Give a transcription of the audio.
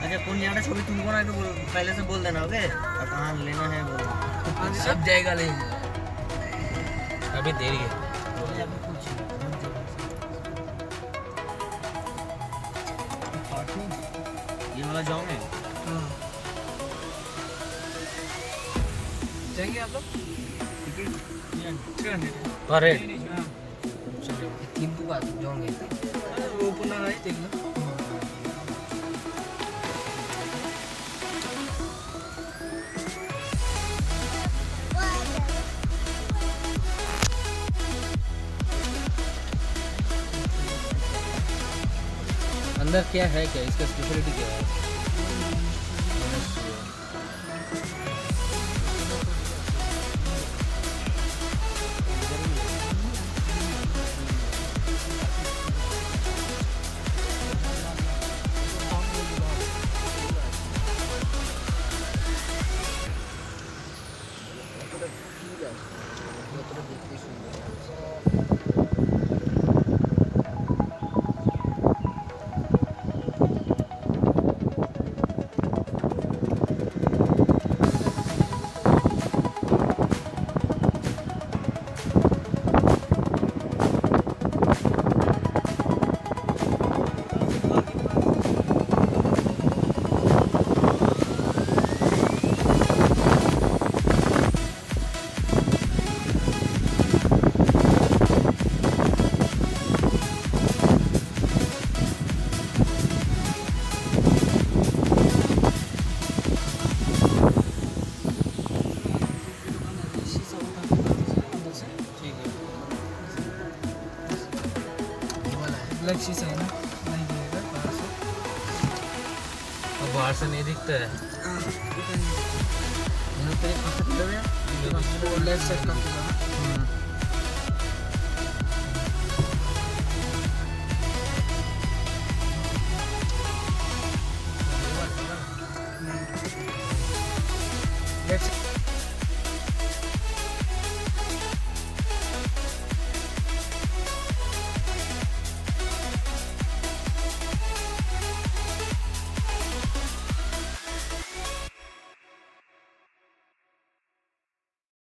अच्छा कौन जाना छवि तुमको ना तो पहले से बोल देना ओके और कहाँ लेना है बोल सब जाएगा ले अभी देरी है ये वाला जाओगे जाएँगे आप लोग? पर हेड टिम्पू का जाओगे वो पुनः आए देख अंदर क्या है क्या? इसका स्पेशलिटी क्या है? ठीक ब्लैक शीशा है। ना नहीं दिखेगा बाहर से। अब बाहर से नहीं दिखता है। लेफ़्ट साइड का लेफ़्ट